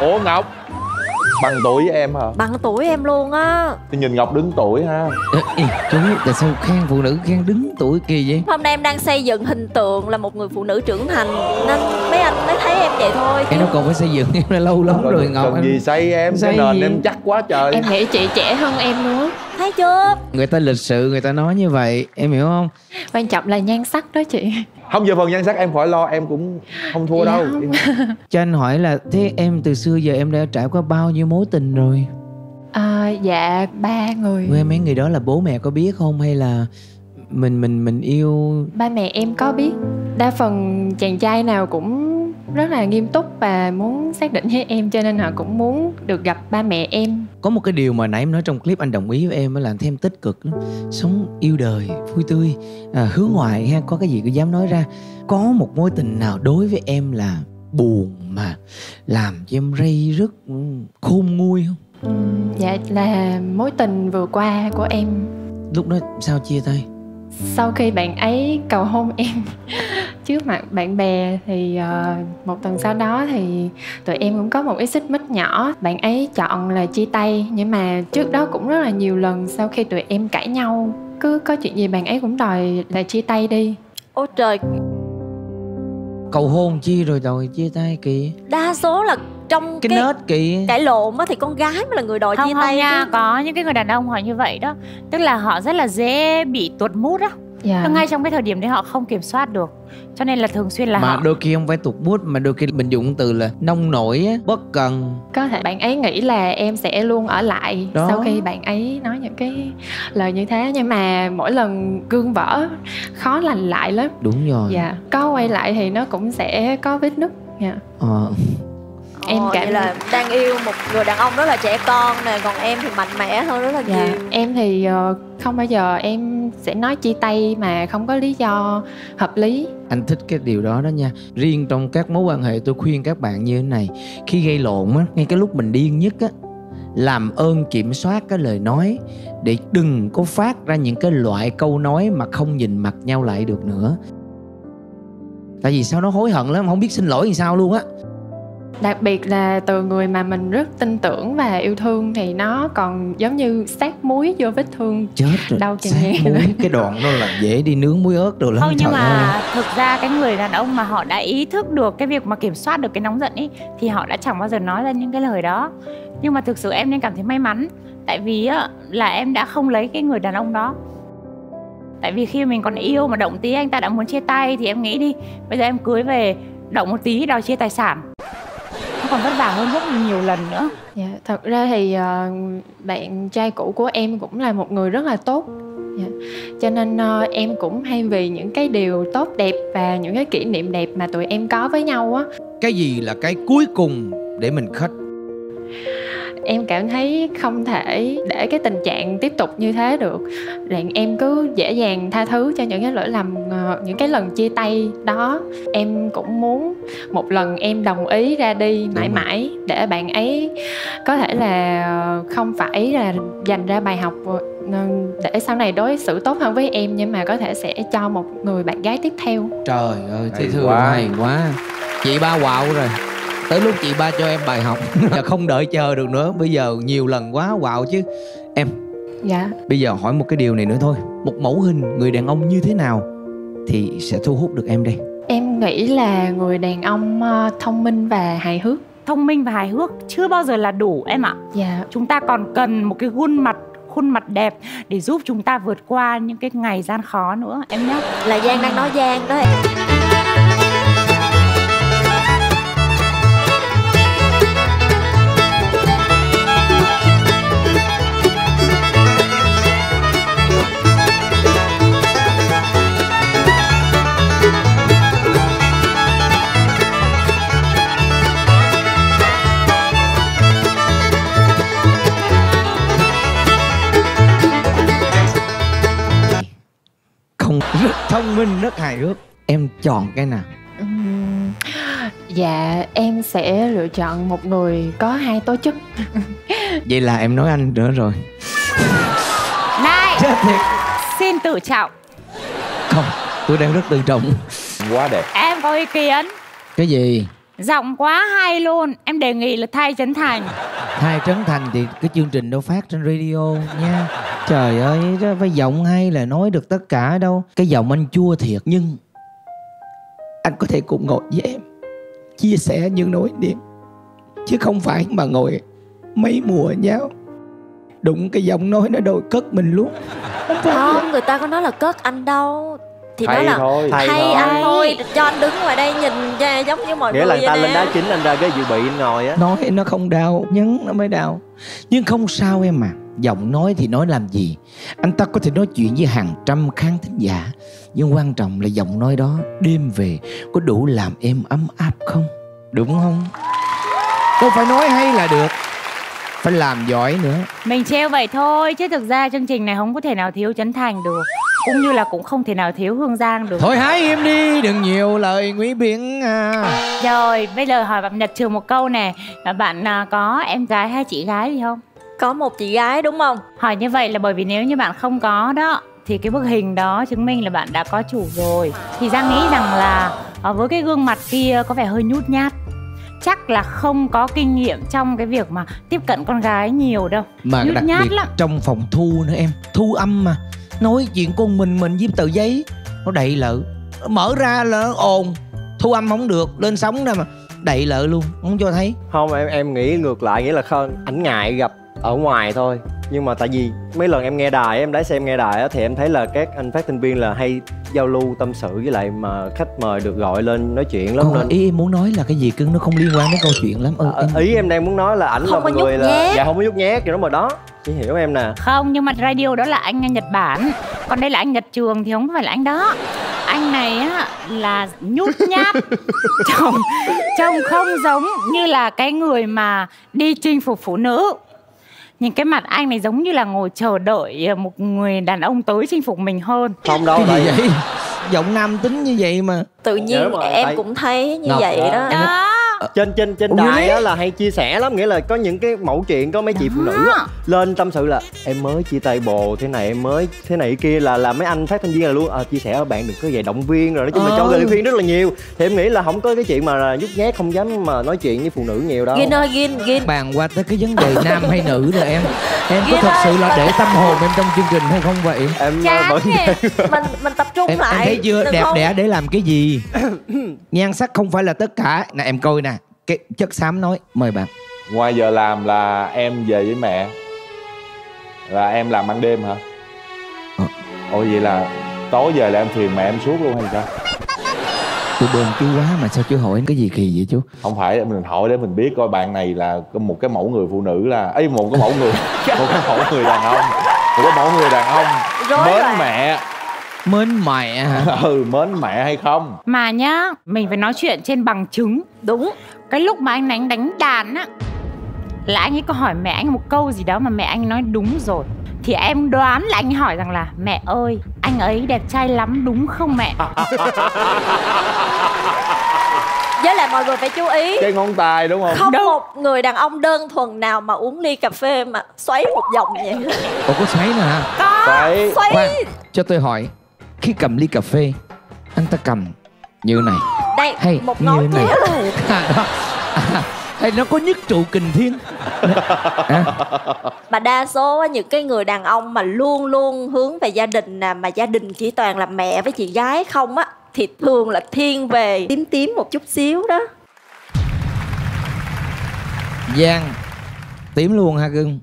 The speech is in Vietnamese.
ủa ngọc? Bằng tuổi với em hả? Bằng tuổi em luôn á. Thì nhìn ngọc đứng tuổi ha. Ê, ê, chú tại sao khen phụ nữ khen đứng tuổi kỳ vậy? Hôm nay em đang xây dựng hình tượng là một người phụ nữ trưởng thành nên mấy anh mới thấy em vậy thôi em đâu còn phải xây dựng em đã lâu lắm rồi ngọc cần em gì xây em Xây cái nền gì? em chắc quá trời. Em nghĩ chị trẻ hơn em nữa. Thấy chưa? Người ta lịch sự người ta nói như vậy em hiểu không? Quan trọng là nhan sắc đó chị không giờ phần nhan sắc em khỏi lo em cũng không thua Dạ đâu. cho anh hỏi là thế em từ xưa giờ em đã trải qua bao nhiêu mối tình rồi? À, dạ ba người. Quê mấy người đó là bố mẹ có biết không? Hay là mình mình mình yêu? Ba mẹ em có biết. Đa phần chàng trai nào cũng rất là nghiêm túc và muốn xác định với em cho nên họ cũng muốn được gặp ba mẹ em. Có một cái điều mà nãy em nói trong clip anh đồng ý với em là thêm tích cực lắm. Sống yêu đời vui tươi à, hướng ngoại ha có cái gì cứ dám nói ra. Có một mối tình nào đối với em là buồn mà làm cho em rây rứt ừ, khôn nguôi không? Ừm, dạ là mối tình vừa qua của em. Lúc đó sao chia tay? Sau khi bạn ấy cầu hôn em trước mặt bạn bè thì ờ, một tuần sau đó thì tụi em cũng có một ít xích mích nhỏ. Bạn ấy chọn là chia tay nhưng mà trước đó cũng rất là nhiều lần sau khi tụi em cãi nhau cứ có chuyện gì bạn ấy cũng đòi là chia tay đi. Ôi trời. Cầu hôn chi rồi rồi chia tay kỳ đa số là trong cái, cái, nết kỳ cãi lộn á thì con gái mới là người đòi không chia không tay nha chứ. có những cái người đàn ông họ như vậy đó. Tức là họ rất là dễ bị tuột mút á dạ. Ngay trong cái thời điểm đấy họ không kiểm soát được. Cho nên là thường xuyên là mà họ đôi khi không phải tục bút mà đôi khi mình dùng từ là nông nổi á, bất cần. Có thể bạn ấy nghĩ là em sẽ luôn ở lại Đó. sau khi bạn ấy nói những cái lời như thế. Nhưng mà mỗi lần gương vỡ khó lành lại lắm. Đúng rồi. Dạ. Có quay lại thì nó cũng sẽ có vết nứt. Dạ. Ờ. em Ồ, cảm- vậy là đang yêu một người đàn ông rất là trẻ con nè còn em thì mạnh mẽ hơn rất là dạ nhiều. em thì ờ, không bao giờ em sẽ nói chia tay mà không có lý do hợp lý. Anh thích cái điều đó đó nha. Riêng trong các mối quan hệ tôi khuyên các bạn như thế này khi gây lộn á ngay cái lúc mình điên nhất á làm ơn kiểm soát cái lời nói để đừng có phát ra những cái loại câu nói mà không nhìn mặt nhau lại được nữa. Tại vì sau đó hối hận lắm không biết xin lỗi làm sao luôn á đặc biệt là từ người mà mình rất tin tưởng và yêu thương thì nó còn giống như sát muối vô vết thương. Chết rồi Đau chừng Sát muối. rồi. cái đoạn đó là dễ đi nướng muối ớt đồ lắm không nhưng trời ơi. mà thực ra cái người đàn ông mà họ đã ý thức được cái việc mà kiểm soát được cái nóng giận ấy thì họ đã chẳng bao giờ nói ra những cái lời đó. Nhưng mà thực sự em nên cảm thấy may mắn tại vì á, là em đã không lấy cái người đàn ông đó. Tại vì khi mình còn yêu mà động tí anh ta đã muốn chia tay thì em nghĩ đi bây giờ em cưới về động một tí đòi chia tài sản còn vất vả hơn rất nhiều lần nữa. Dạ thật ra thì ờ, bạn trai cũ của em cũng là một người rất là tốt. Dạ. cho nên ờ, em cũng hay vì những cái điều tốt đẹp và những cái kỷ niệm đẹp mà tụi em có với nhau á. Cái gì là cái cuối cùng để mình khách em cảm thấy không thể để cái tình trạng tiếp tục như thế được. Rằng em cứ dễ dàng tha thứ cho những cái lỗi lầm ờ, những cái lần chia tay đó. Em cũng muốn một lần em đồng ý ra đi mãi rồi. mãi để bạn ấy có thể là ờ, không phải là dành ra bài học ờ, để sau này đối xử tốt hơn với em nhưng mà có thể sẽ cho một người bạn gái tiếp theo. Trời ơi thấy thương quá. hay quá. Chị ba quạo rồi tới lúc chị ba cho em bài học. Là không đợi chờ được nữa. Bây giờ nhiều lần quá quạo chứ. Em dạ. bây giờ hỏi một cái điều này nữa thôi. Một mẫu hình người đàn ông như thế nào thì sẽ thu hút được em đây? Em nghĩ là người đàn ông ờ, thông minh và hài hước. Thông minh và hài hước chưa bao giờ là đủ em ạ. Dạ. Chúng ta còn cần một cái khuôn mặt khuôn mặt đẹp để giúp chúng ta vượt qua những cái ngày gian khó nữa em nhé. Là giang đang nói giang đó em hài hước. Em chọn cái nào? Ừm, Dạ em sẽ lựa chọn một người có hai tố chất. Vậy là em nói anh nữa rồi. Này chết thiệt. xin tự trọng. Không tôi đang rất tự trọng. Quá đẹp. Em có ý kiến. Cái gì giọng quá hay luôn. Em đề nghị là thay Trấn Thành. Hai Trấn Thành thì cái chương trình đâu phát trên radio nha. Trời ơi, đó phải giọng hay là nói được tất cả đâu. Cái giọng anh chua thiệt. Nhưng Anh có thể cùng ngồi với em Chia sẻ những nỗi niềm. Chứ không phải mà ngồi mấy mùa nhau Đụng cái giọng nói nó đôi cất mình luôn. Không phải không người ta có nói là cất anh đâu thì Hay nói là thôi. Hay hay thôi. anh thôi cho anh đứng ngoài đây nhìn ra giống như mọi nghĩa người là người ta lên đá chính anh ra cái dự bị anh ngồi á. Nói nó không đau nhấn nó mới đau. Nhưng không sao em mà giọng nói thì nói làm gì? Anh ta có thể nói chuyện với hàng trăm khán thính giả. Nhưng quan trọng là giọng nói đó đêm về có đủ làm em ấm áp không? Đúng không? Đâu phải nói hay là được. Phải làm giỏi nữa. Mình treo vậy thôi chứ thực ra chương trình này không có thể nào thiếu Trấn Thành được cũng như là cũng không thể nào thiếu Hương Giang được. Thôi hãy im đi đừng nhiều lời nguy biện à. Rồi bây giờ hỏi bạn Nhật Trường một câu nè. Bạn à, có em gái hay chị gái gì không? Có một chị gái đúng không? Hỏi như vậy là bởi vì nếu như bạn không có đó thì cái bức hình đó chứng minh là bạn đã có chủ rồi. Thì Giang nghĩ rằng là ờ, với cái gương mặt kia có vẻ hơi nhút nhát. Chắc là không có kinh nghiệm trong cái việc mà tiếp cận con gái nhiều đâu. Mà Nhút đặc nhát biệt lắm. trong phòng thu nữa em. Thu âm mà nói chuyện con mình mình với tờ giấy. Nó đậy lợ. Mở ra là nó ồn. Thu âm không được lên sóng ra mà. Đậy lợ luôn không cho thấy. Không em em nghĩ ngược lại nghĩa là không. Ảnh ngại gặp ở ngoài thôi. Nhưng mà tại vì mấy lần em nghe đài em đã xem nghe đài á thì em thấy là các anh phát thanh viên là hay giao lưu tâm sự với lại mà khách mời được gọi lên nói chuyện lắm Còn nên ý em muốn nói là cái gì cưng nó không liên quan đến câu chuyện lắm. Ừ, Ờ, em... ý em đang muốn nói là ảnh là Không một có người nhút là nhát. dạ không có nhút nhát kiểu đó mà đó chị hiểu em nè. Không nhưng mà radio đó là anh Nhật Bản. Còn đây là anh Nhật Trường thì không phải là anh đó. Anh này á là nhút nhát. Trông trông không giống như là cái người mà đi chinh phục phụ nữ. Nhìn cái mặt anh này giống như là ngồi chờ đợi một người đàn ông tới chinh phục mình hơn. Không đâu vậy? Giọng nam tính như vậy mà. Tự nhiên em tại- cũng thấy như Ngọc, vậy đó. Đó trên trên trên Ủa, đài á là hay chia sẻ lắm nghĩa là có những cái mẫu chuyện có mấy chị phụ nữ á, lên tâm sự là em mới chia tay bồ thế này em mới thế này kia là là mấy anh phát thanh viên là luôn à, chia sẻ bạn đừng có về động viên rồi nói chung là cho Ờ. lời khuyên rất là nhiều. Thì em nghĩ là không có cái chuyện mà là nhút nhát không dám mà nói chuyện với phụ nữ nhiều đâu. Gin ơi Gin Gin bàn qua tới cái vấn đề nam hay nữ rồi em em có thật sự là để tâm hồn em trong chương trình hay không vậy? Em chán vẫn mình mình tập trung em, lại em thấy chưa? đẹp không- đẽ để làm cái gì? Nhan sắc không phải là tất cả. Nè em coi nè cái chất xám nói mời bạn. Ngoài giờ làm là em về với mẹ. Là em làm ban đêm hả? Ờ. ồ vậy là tối về là em phiền mẹ em suốt luôn hay sao? Tôi bơm chú quá mà sao chú hỏi cái gì kỳ vậy chú? Không phải mình hỏi để mình biết coi bạn này là một cái mẫu người phụ nữ là ấy một cái mẫu người một cái mẫu người đàn ông. Một cái mẫu người đàn ông Rối mến loạn. mẹ mến mẹ. Ừ mến mẹ hay không? Mà nhá mình phải nói chuyện trên bằng chứng đúng. Cái lúc mà anh đánh đánh đàn á là anh ấy có hỏi mẹ anh một câu gì đó mà mẹ anh nói đúng rồi. Thì em đoán là anh ấy hỏi rằng là mẹ ơi anh ấy đẹp trai lắm đúng không mẹ? Với lại mọi người phải chú ý. Cái ngón tay đúng không? Không Đâu. một người đàn ông đơn thuần nào mà uống ly cà phê mà xoáy một vòng vậy. Ủa có xoáy nữa hả? Phải xoáy. Khoan cho tôi hỏi khi cầm ly cà phê anh ta cầm như này. Đây hay một như ngón này. à, đó. À, hay nó có nhất trụ kình thiên. À, mà đa số những cái người đàn ông mà luôn luôn hướng về gia đình nè mà gia đình chỉ toàn là mẹ với chị gái không á thì thường là thiên về. Tím tím một chút xíu đó. Giang tím luôn ha cưng